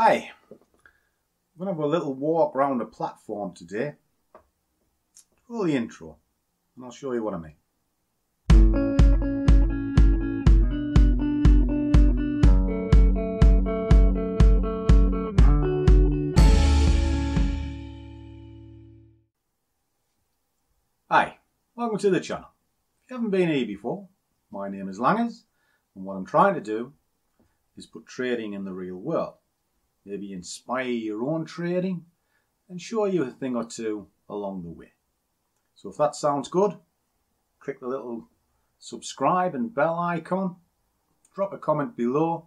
Hi, I'm going to have a little walk around the platform today. Roll the intro and I'll show you what I mean. Hi, welcome to the channel. If you haven't been here before, my name is Langers and what I'm trying to do is put trading in the real world. Maybe inspire your own trading and show you a thing or two along the way. So if that sounds good, click the little subscribe and bell icon, drop a comment below,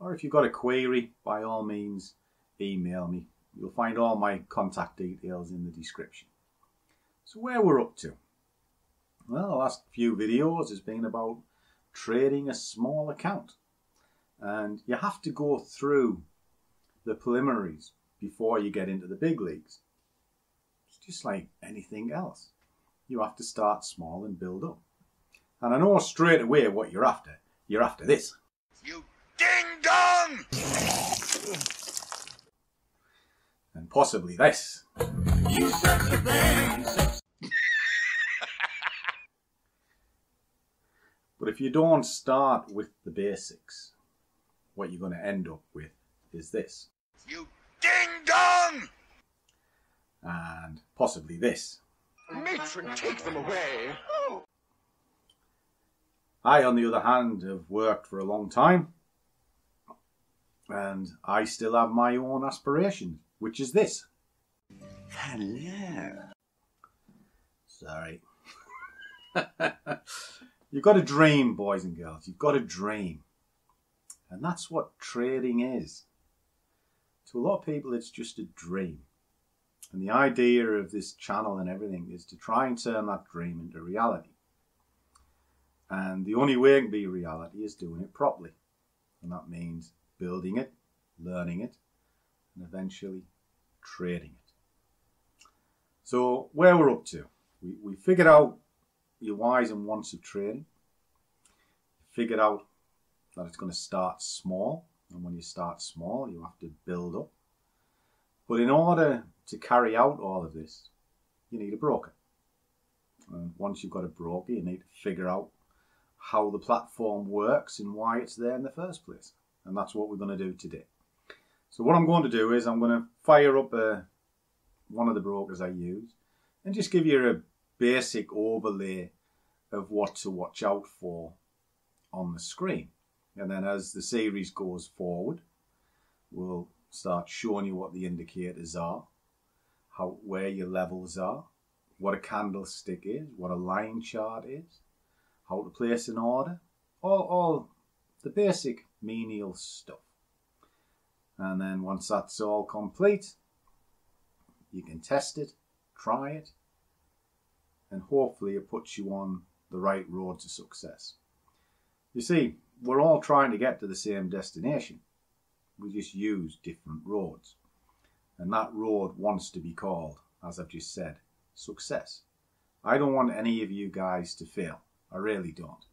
or if you've got a query, by all means, email me. You'll find all my contact details in the description. So where we're up to? Well, the last few videos has been about trading a small account. And you have to go through the preliminaries before you get into the big leagues. It's just like anything else. You have to start small and build up. And I know straight away what you're after. You're after this. You ding dong! And possibly this. You such a thing. But if you don't start with the basics, what you're going to end up with is this. You ding dong! And possibly this. Matron, take them away. I, on the other hand, have worked for a long time and I still have my own aspirations, which is this. Hello. Sorry. You've got a dream, boys and girls. You've got a dream. And that's what trading is. To a lot of people, it's just a dream. And the idea of this channel and everything is to try and turn that dream into reality. And the only way it can be reality is doing it properly. And that means building it, learning it, and eventually trading it. So, where we're up to, we, we figured out your whys and wants of trading, figured out that it's going to start small. And when you start small, you have to build up. But in order to carry out all of this, you need a broker. And once you've got a broker, you need to figure out how the platform works and why it's there in the first place. And that's what we're going to do today. So what I'm going to do is I'm going to fire up a, one of the brokers I use and just give you a basic overlay of what to watch out for on the screen. And then as the series goes forward, we'll start showing you what the indicators are, how where your levels are, what a candlestick is, what a line chart is, how to place an order, all, all the basic menial stuff. And then once that's all complete, you can test it, try it, and hopefully it puts you on the right road to success. You see, we're all trying to get to the same destination. We just use different roads. And that road wants to be called, as I've just said, success. I don't want any of you guys to fail. I really don't.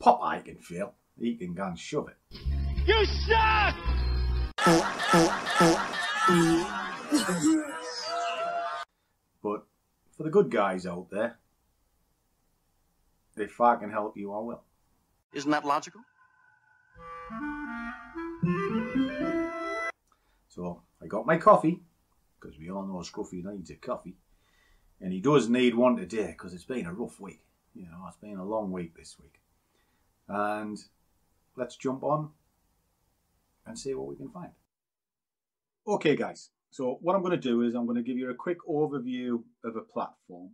Popeye can fail. He can go and shove it. You suck! But for the good guys out there, if I can help you, I will. Isn't that logical? So I got my coffee, because we all know Scruffy needs a coffee. And he does need one today, because it's been a rough week. You know, it's been a long week this week. And let's jump on and see what we can find. Okay, guys. So what I'm going to do is I'm going to give you a quick overview of a platform.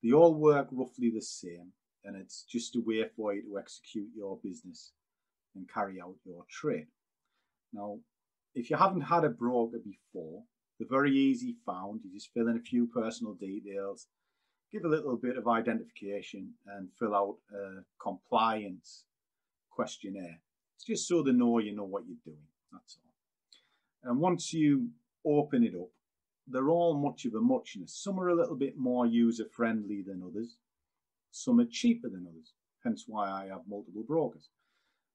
They all work roughly the same, and it's just a way for you to execute your business and carry out your trade. Now, if you haven't had a broker before, they're very easy found. You just fill in a few personal details, give a little bit of identification, and fill out a compliance questionnaire. It's just so they know you know what you're doing. That's all. And once you open it up, they're all much of a muchness. Some are a little bit more user friendly than others. Some are cheaper than others. Hence why I have multiple brokers.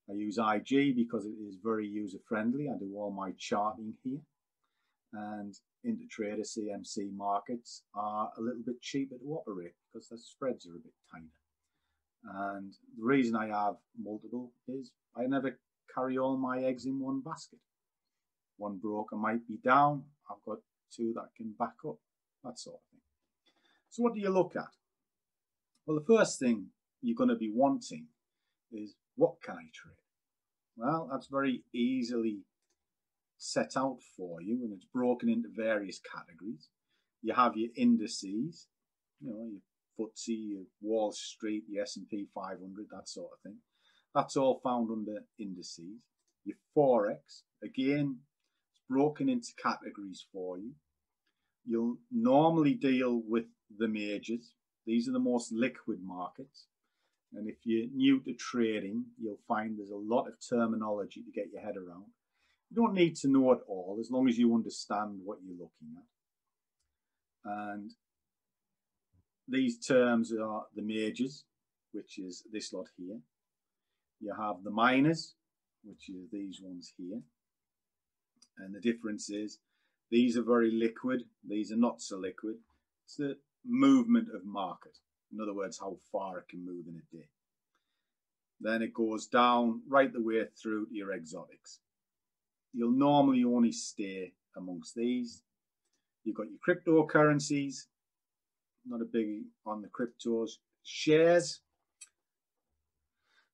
I use IG because it is very user friendly. I do all my charting here. And Intertrader CMC markets are a little bit cheaper to operate because the spreads are a bit tighter. And the reason I have multiple is I never carry all my eggs in one basket. One broker might be down, I've got two that can back up, that sort of thing. So what do you look at? Well, the first thing you're going to be wanting is what can I trade? Well, that's very easily set out for you and it's broken into various categories. You have your indices, you know, your FTSE, your Wall Street, your S&P 500, that sort of thing. That's all found under indices. Your Forex, again, it's broken into categories for you. You'll normally deal with the majors. These are the most liquid markets. And if you're new to trading, you'll find there's a lot of terminology to get your head around. You don't need to know it all as long as you understand what you're looking at. And these terms are the majors, which is this lot here. You have the minors, which is these ones here. And the difference is these are very liquid, these are not so liquid. It's the movement of market. In other words, how far it can move in a day. Then it goes down right the way through to your exotics. You'll normally only stay amongst these. You've got your cryptocurrencies, not a big on the cryptos. Shares.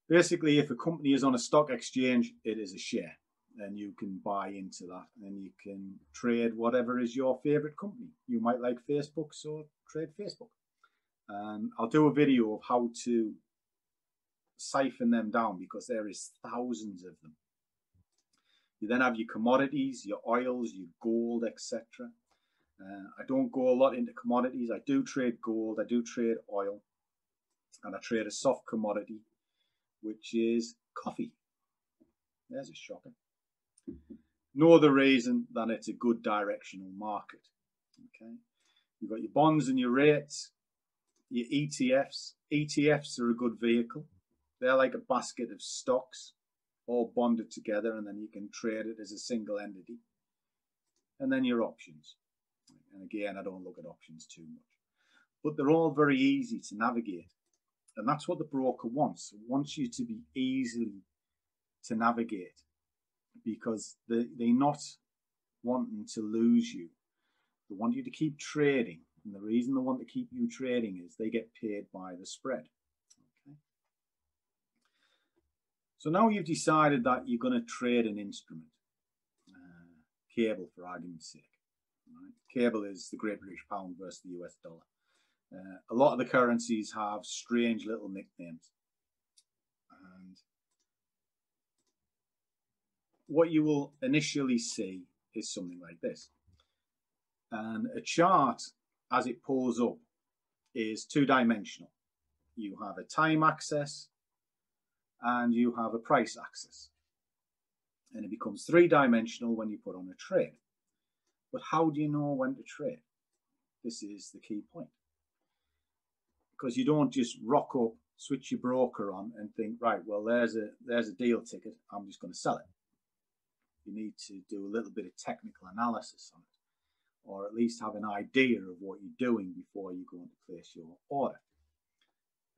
Basically, if a company is on a stock exchange, it is a share and you can buy into that and you can trade whatever is your favorite company. You might like Facebook, so trade Facebook. And I'll do a video of how to siphon them down because there is thousands of them. You then have your commodities, your oils, your gold, etc. Uh, I don't go a lot into commodities. I do trade gold, I do trade oil, and I trade a soft commodity, which is coffee. There's a shocker. No other reason than it's a good directional market. Okay, you've got your bonds and your rates, your ETFs. ETFs are a good vehicle. They're like a basket of stocks all bonded together, and then you can trade it as a single entity. And then your options. And again, I don't look at options too much, but they're all very easy to navigate. And that's what the broker wants. It wants you to be easily to navigate because they, they're not wanting to lose you. They want you to keep trading. And the reason they want to keep you trading is they get paid by the spread. Okay. So now you've decided that you're going to trade an instrument, uh, cable for argument's sake. Right? Cable is the Great British Pound versus the US dollar. Uh, a lot of the currencies have strange little nicknames. And what you will initially see is something like this. And a chart, as it pulls up, is two dimensional. You have a time axis and you have a price axis. And it becomes three dimensional when you put on a trade. But how do you know when to trade? This is the key point. Because you don't just rock up, switch your broker on and think, right, well, there's a there's a deal ticket, I'm just going to sell it you need to do a little bit of technical analysis on it, or at least have an idea of what you're doing before you go to place your order.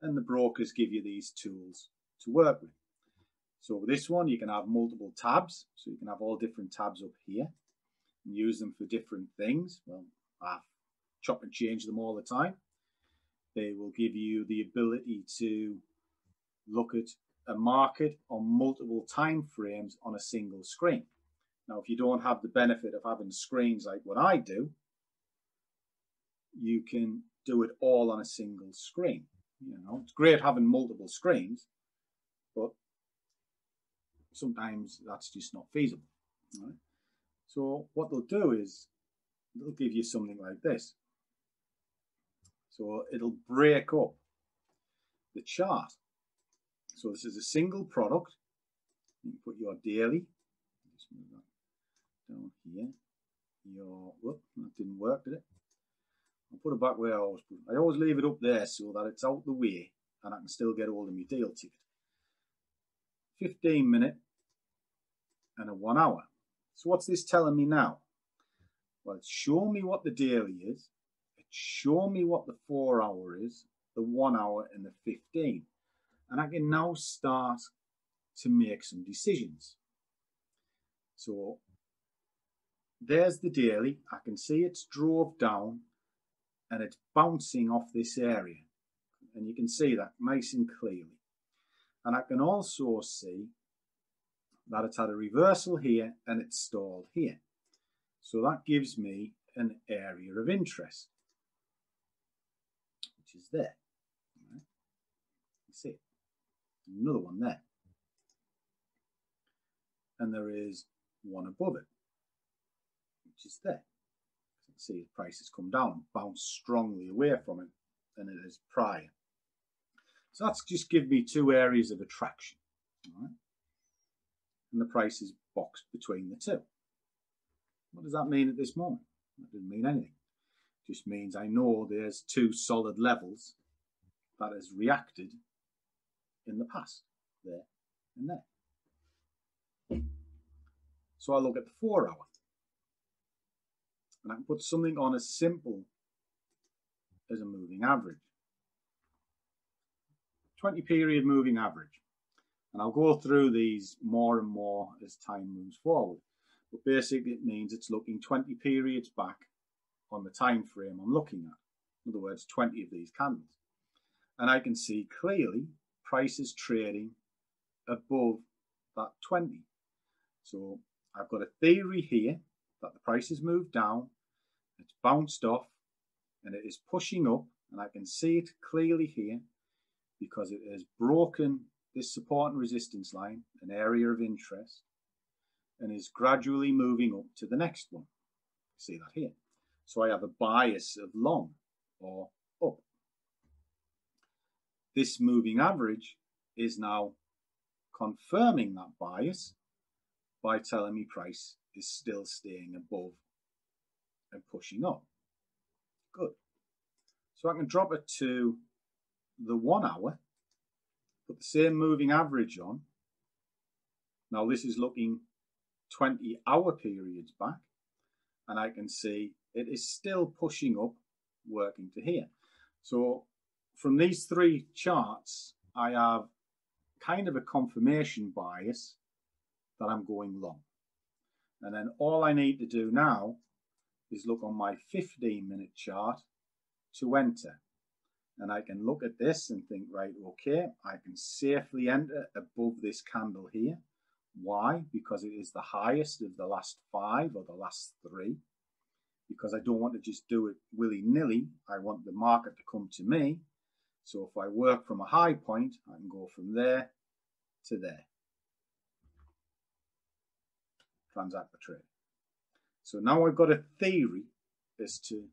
And the brokers give you these tools to work with. So this one, you can have multiple tabs. So you can have all different tabs up here and use them for different things. Well, I chop and change them all the time. They will give you the ability to look at a market on multiple time frames on a single screen. Now, if you don't have the benefit of having screens like what I do, you can do it all on a single screen. You know, it's great having multiple screens, but sometimes that's just not feasible. Right? So what they'll do is they'll give you something like this. So it'll break up the chart. So this is a single product. You put your daily. Down here. Your, whoop, that didn't work, did it? I'll put it back where I always put it. I always leave it up there so that it's out the way and I can still get hold of my deal ticket. 15 minute, and a one hour. So what's this telling me now? Well, it's showing me what the daily is. It's showing me what the four hour is, the one hour and the 15. And I can now start to make some decisions. So there's the daily. I can see it's drove down and it's bouncing off this area. And you can see that nice and clearly. And I can also see that it's had a reversal here and it's stalled here. So that gives me an area of interest, which is there. Right. See it. Another one there. And there is one above it, which is there. You can see the price has come down, bounced strongly away from it than it is prior. So that's just give me two areas of attraction. Right? And the price is boxed between the two. What does that mean at this moment? That doesn't mean anything. It just means I know there's two solid levels that has reacted in the past, there and there. So I look at the four hour and I can put something on as simple as a moving average. 20 period moving average. And I'll go through these more and more as time moves forward. But basically it means it's looking 20 periods back on the time frame I'm looking at. In other words, 20 of these candles. And I can see clearly prices trading above that 20. So I've got a theory here that the price has moved down, it's bounced off, and it is pushing up, and I can see it clearly here because it has broken this support and resistance line, an area of interest, and is gradually moving up to the next one. See that here. So I have a bias of long or up. This moving average is now confirming that bias by telling me price is still staying above and pushing up. Good. So I can drop it to the one hour, put the same moving average on. Now this is looking 20 hour periods back and I can see it is still pushing up working to here. So from these three charts, I have kind of a confirmation bias that I'm going long. And then all I need to do now is look on my 15 minute chart to enter. And I can look at this and think, right, okay, I can safely enter above this candle here. Why? Because it is the highest of the last five or the last three. Because I don't want to just do it willy-nilly. I want the market to come to me. So if I work from a high point, I can go from there to there. Transact the trade. So now I've got a theory as to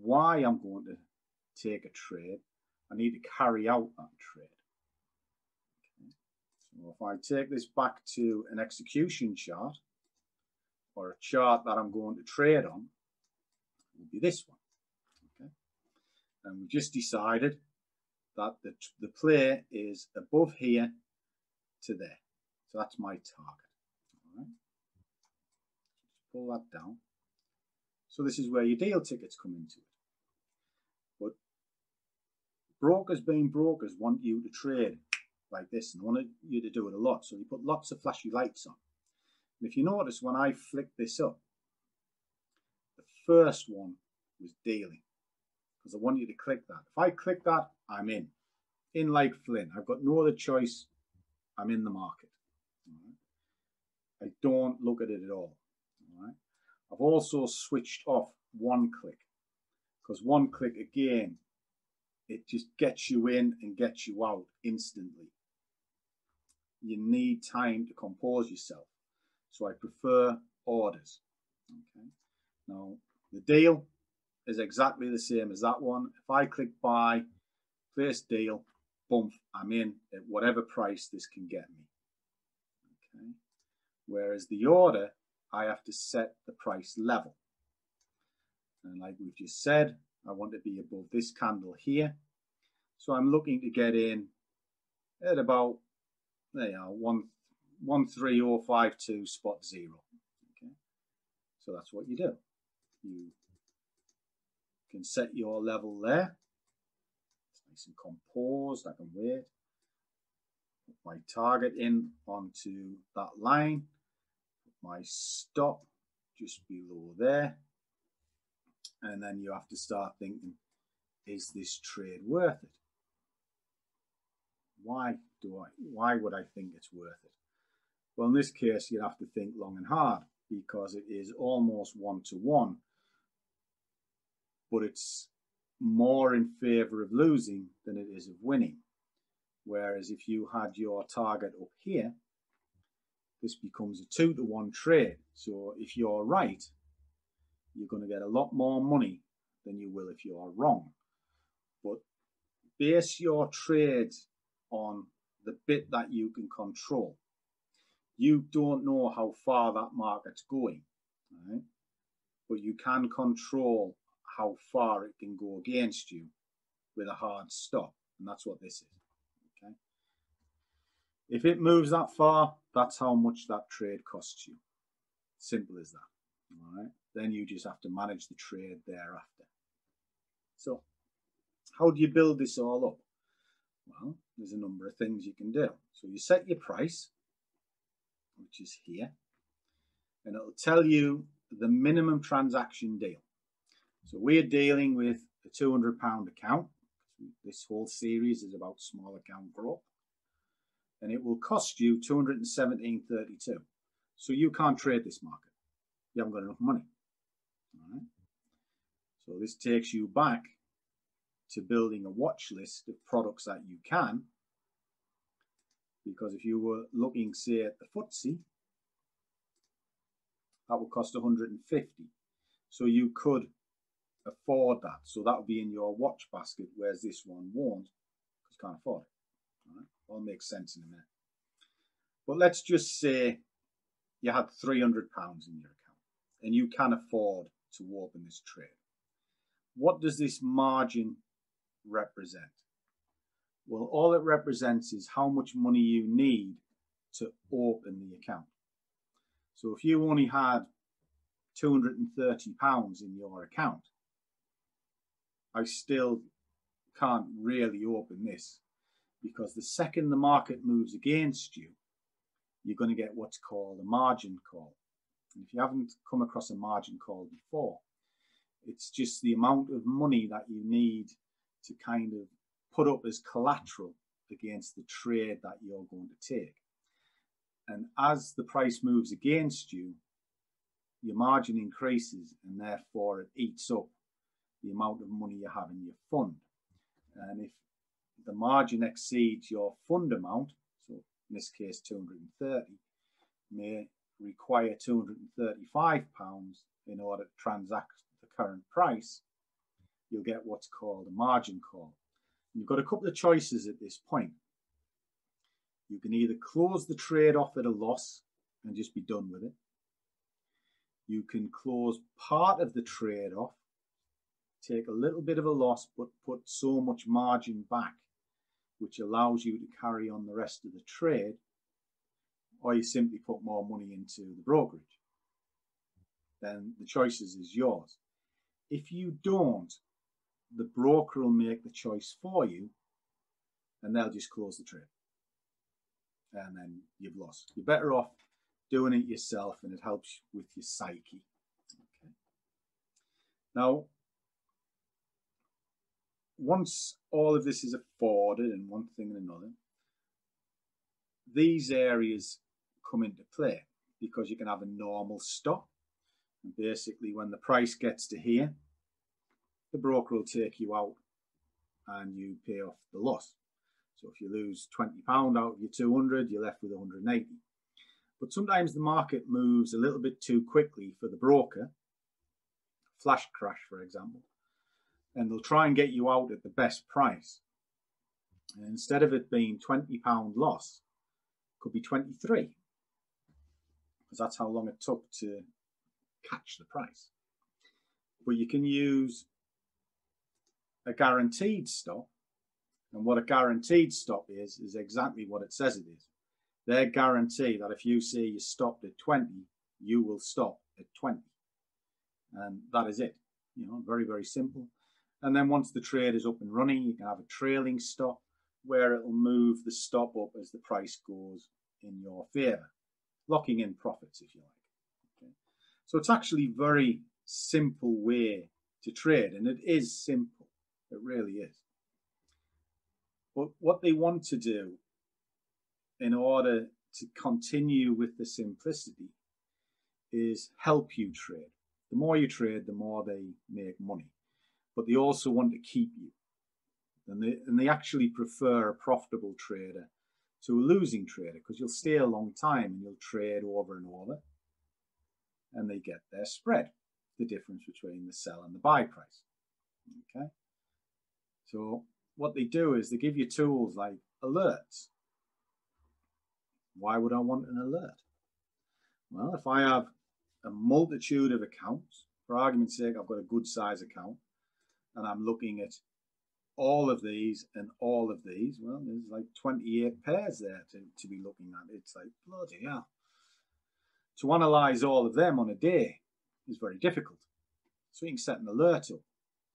why I'm going to take a trade. I need to carry out that trade. So if I take this back to an execution chart or a chart that I'm going to trade on, it will be this one. Okay. And we just decided that the, the play is above here to there. So that's my target. Right. Pull that down. So this is where your deal tickets come into it. But brokers being brokers want you to trade like this and want you to do it a lot. So you put lots of flashy lights on. And if you notice, when I flick this up, the first one was daily because I want you to click that. If I click that, I'm in. In like Flynn. I've got no other choice. I'm in the market. I don't look at it at all. right? I've also switched off one click because one click again, it just gets you in and gets you out instantly you need time to compose yourself. So I prefer orders. Okay. Now the deal is exactly the same as that one. If I click buy, place deal, boom, I'm in at whatever price this can get me. Okay. Whereas the order, I have to set the price level. And like we've just said, I want to be above this candle here. So I'm looking to get in at about There you are, one, one three oh five two spot zero. Okay, so that's what you do. You can set your level there. It's nice and composed. I can wait. Put my target in onto that line. My stop just below there. And then you have to start thinking, is this trade worth it? Why do I, why would I think it's worth it? Well, in this case, you'd have to think long and hard because it is almost one to one, but it's more in favor of losing than it is of winning. Whereas if you had your target up here, this becomes a two to one trade. So if you're right, you're going to get a lot more money than you will if you're wrong. But base your trade on the bit that you can control. You don't know how far that market's going, right? but you can control how far it can go against you with a hard stop. And that's what this is. Okay. If it moves that far, that's how much that trade costs you. Simple as that. All right. Then you just have to manage the trade thereafter. So, how do you build this all up? Well, there's a number of things you can do. So you set your price, which is here, and it'll tell you the minimum transaction deal. So we're dealing with a £200 account. This whole series is about small account growth. And it will cost you 217.32. So you can't trade this market. You haven't got enough money. All right. So this takes you back to building a watch list of products that you can. Because if you were looking, say, at the FTSE, that would cost 150. So you could afford that. So that would be in your watch basket, whereas this one won't, because you can't afford it. All makes sense in a minute. But let's just say you had £300 in your account and you can afford to open this trade. What does this margin represent? Well, all it represents is how much money you need to open the account. So if you only had £230 in your account, I still can't really open this because the second the market moves against you, you're going to get what's called a margin call. And if you haven't come across a margin call before, it's just the amount of money that you need to kind of put up as collateral against the trade that you're going to take. And as the price moves against you, your margin increases and therefore it eats up the amount of money you have in your fund. And if the margin exceeds your fund amount, so in this case 230, may require 235 pounds in order to transact the current price, you'll get what's called a margin call. And you've got a couple of choices at this point. You can either close the trade off at a loss and just be done with it. You can close part of the trade off take a little bit of a loss, but put so much margin back, which allows you to carry on the rest of the trade, or you simply put more money into the brokerage. Then the choices is yours. If you don't, the broker will make the choice for you and they'll just close the trade. And then you've lost. You're better off doing it yourself and it helps with your psyche. Okay. Now, once all of this is afforded and one thing and another, these areas come into play because you can have a normal stop. And basically, when the price gets to here, the broker will take you out and you pay off the loss. So if you lose £20 out of your 200, you're left with 180. But sometimes the market moves a little bit too quickly for the broker. Flash crash, for example and they'll try and get you out at the best price. And instead of it being £20 loss, could be 23 because that's how long it took to catch the price. But you can use a guaranteed stop. And what a guaranteed stop is, is exactly what it says it is. they guarantee that if you say you stopped at 20, you will stop at 20. And that is it. You know, very, very simple. And then once the trade is up and running, you can have a trailing stop where it'll move the stop up as the price goes in your favor, locking in profits, if you like. Okay. So it's actually very simple way to trade, and it is simple. It really is. But what they want to do in order to continue with the simplicity is help you trade. The more you trade, the more they make money. But they also want to keep you. And they, and they actually prefer a profitable trader to a losing trader because you'll stay a long time and you'll trade over and over and they get their spread, the difference between the sell and the buy price. Okay. So what they do is they give you tools like alerts. Why would I want an alert? Well, if I have a multitude of accounts, for argument's sake, I've got a good size account and I'm looking at all of these and all of these. Well, there's like 28 pairs there to, to be looking at. It's like, bloody hell. To analyze all of them on a day is very difficult. So you can set an alert up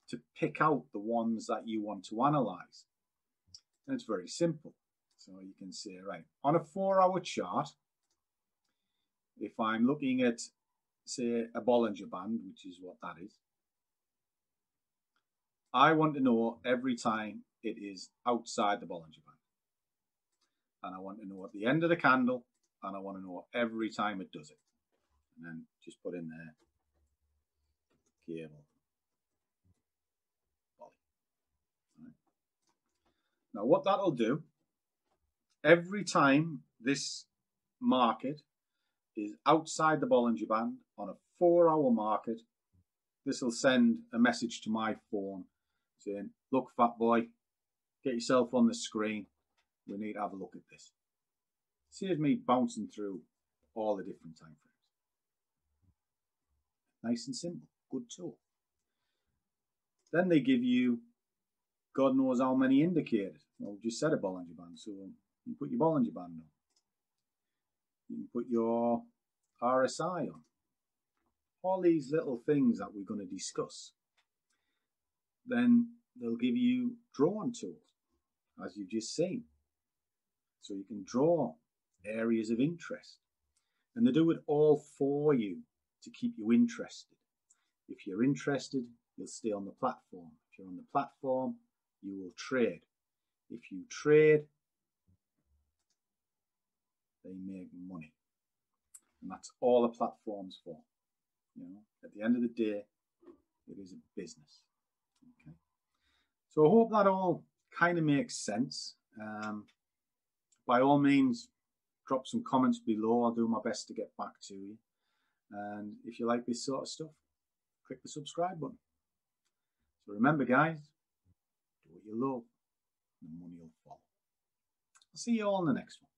to pick out the ones that you want to analyze. And it's very simple. So you can say, right, on a four hour chart, if I'm looking at, say, a Bollinger Band, which is what that is, I want to know every time it is outside the Bollinger Band. And I want to know at the end of the candle, and I want to know every time it does it. And then just put in there cable. Right. Now what that'll do, every time this market is outside the Bollinger Band on a four hour market, this will send a message to my phone saying, look, fat boy, get yourself on the screen. We need to have a look at this. Saves me bouncing through all the different time frames. Nice and simple. Good tool. Then they give you God knows how many indicators. Well, just said a Bollinger Band, so you put your Bollinger Band on. You can put your RSI on. All these little things that we're going to discuss then they'll give you drawing tools, as you've just seen. So you can draw areas of interest. And they do it all for you to keep you interested. If you're interested, you'll stay on the platform. If you're on the platform, you will trade. If you trade, they make money. And that's all a platform's for. You know, at the end of the day, it is a business. So I hope that all kind of makes sense. Um, by all means, drop some comments below. I'll do my best to get back to you. And if you like this sort of stuff, click the subscribe button. So remember, guys, do what you love, and the money will follow. I'll see you all in the next one.